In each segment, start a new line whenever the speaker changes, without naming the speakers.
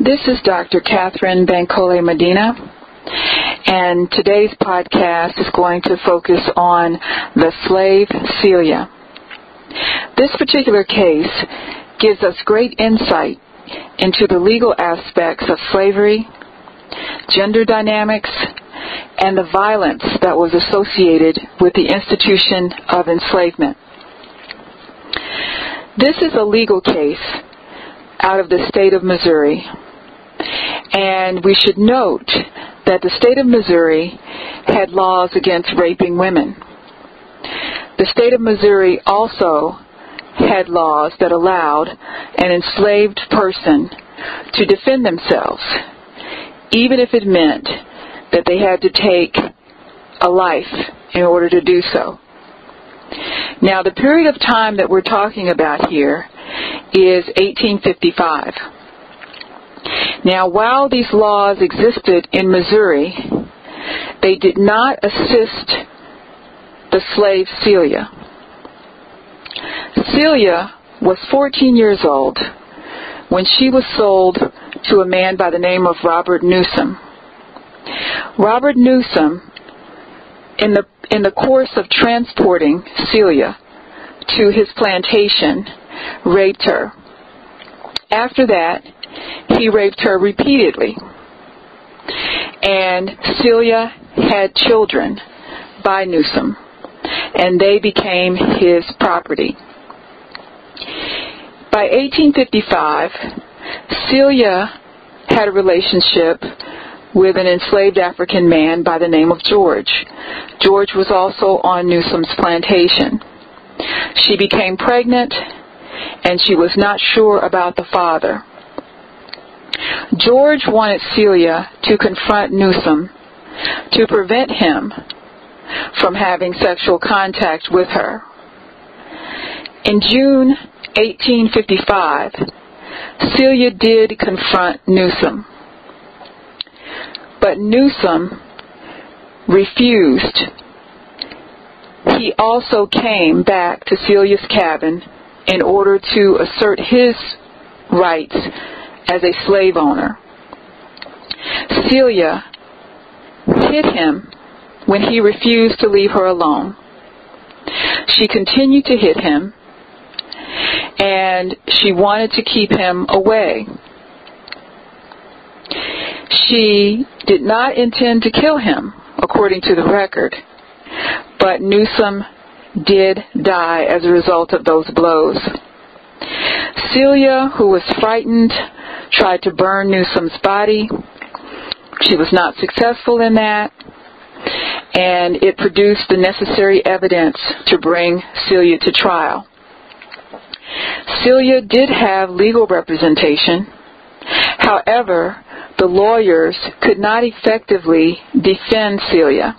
This is Dr. Katherine Bankole Medina, and today's podcast is going to focus on the slave Celia. This particular case gives us great insight into the legal aspects of slavery, gender dynamics, and the violence that was associated with the institution of enslavement. This is a legal case out of the state of Missouri. And we should note that the state of Missouri had laws against raping women. The state of Missouri also had laws that allowed an enslaved person to defend themselves, even if it meant that they had to take a life in order to do so. Now, the period of time that we're talking about here is 1855. Now, while these laws existed in Missouri, they did not assist the slave Celia. Celia was 14 years old when she was sold to a man by the name of Robert Newsom. Robert Newsom, in the in the course of transporting Celia to his plantation, raped her. After that, he raped her repeatedly. And Celia had children by Newsom, and they became his property. By 1855, Celia had a relationship with an enslaved African man by the name of George. George was also on Newsom's plantation. She became pregnant and she was not sure about the father. George wanted Celia to confront Newsom to prevent him from having sexual contact with her. In June 1855, Celia did confront Newsom. But Newsom refused. He also came back to Celia's cabin in order to assert his rights as a slave owner. Celia hit him when he refused to leave her alone. She continued to hit him and she wanted to keep him away. She did not intend to kill him, according to the record, but Newsom did die as a result of those blows. Celia, who was frightened, tried to burn Newsom's body. She was not successful in that, and it produced the necessary evidence to bring Celia to trial. Celia did have legal representation. However, the lawyers could not effectively defend Celia.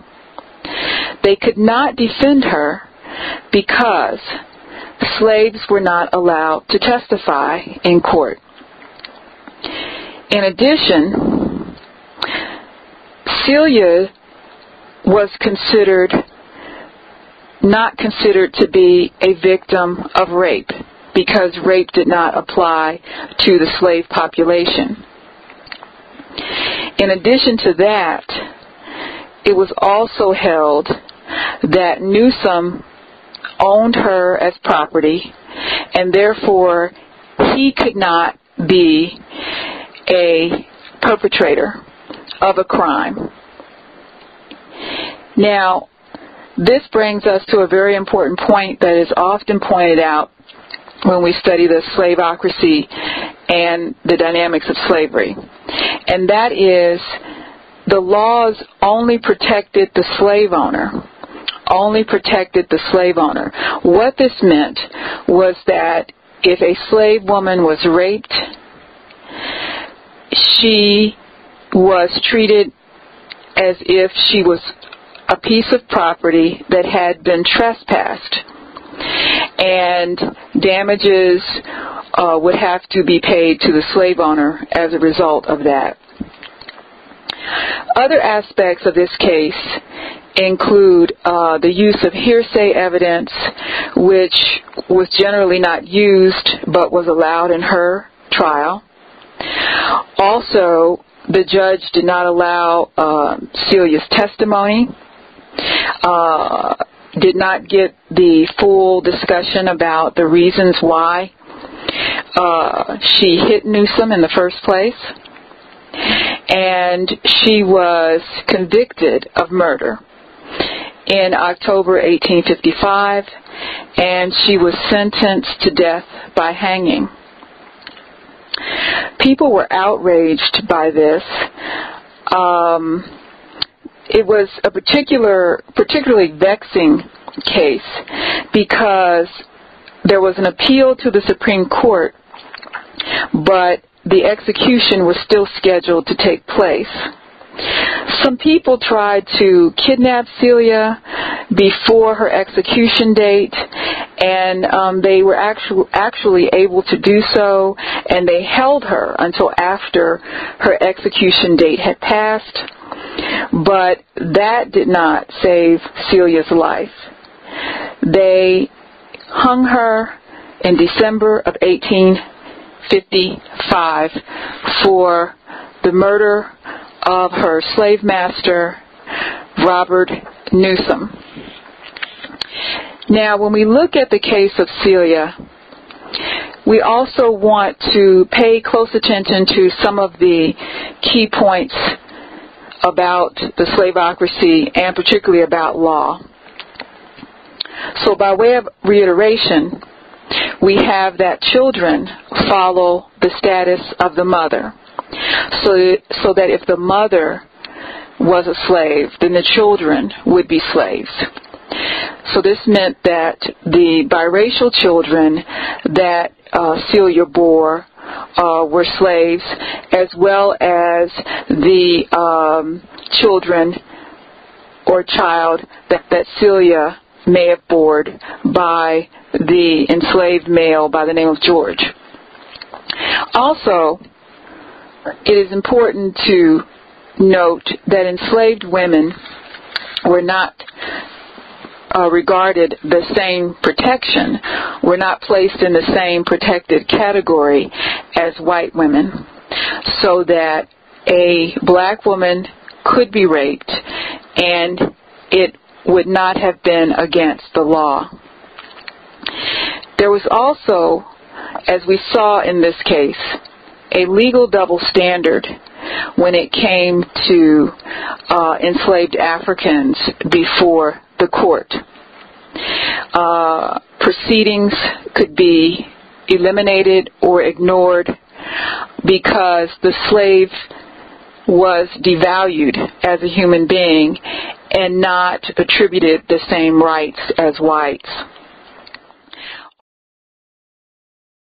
They could not defend her because slaves were not allowed to testify in court. In addition, Celia was considered not considered to be a victim of rape because rape did not apply to the slave population. In addition to that, it was also held that Newsom owned her as property and therefore he could not be a perpetrator of a crime. Now, this brings us to a very important point that is often pointed out when we study the slaveocracy and the dynamics of slavery. And that is the laws only protected the slave owner. Only protected the slave owner. What this meant was that if a slave woman was raped, she was treated as if she was a piece of property that had been trespassed. And damages uh, would have to be paid to the slave owner as a result of that. Other aspects of this case include uh, the use of hearsay evidence, which was generally not used but was allowed in her trial. Also, the judge did not allow uh, Celia's testimony, uh, did not get the full discussion about the reasons why uh, she hit Newsom in the first place, and she was convicted of murder in October 1855, and she was sentenced to death by hanging. People were outraged by this. Um, it was a particular, particularly vexing case because there was an appeal to the Supreme Court, but the execution was still scheduled to take place. Some people tried to kidnap Celia before her execution date, and um, they were actu- actually able to do so, and they held her until after her execution date had passed. But that did not save Celia's life. They hung her in December of 1855 for the murder of her slave master, Robert Newsom. Now, when we look at the case of Celia, we also want to pay close attention to some of the key points about the slaveocracy and particularly about law. So by way of reiteration, we have that children follow the status of the mother. So, so that if the mother was a slave, then the children would be slaves. So this meant that the biracial children that uh, Celia bore uh, were slaves, as well as the um, children or child that, that Celia may have borne by the enslaved male by the name of George. Also, it is important to note that enslaved women were not uh, regarded the same protection, were not placed in the same protected category as white women, so that a black woman could be raped and it would not have been against the law. There was also, as we saw in this case, a legal double standard when it came to uh, enslaved Africans before the court. Uh, proceedings could be eliminated or ignored because the slave was devalued as a human being and not attributed the same rights as whites.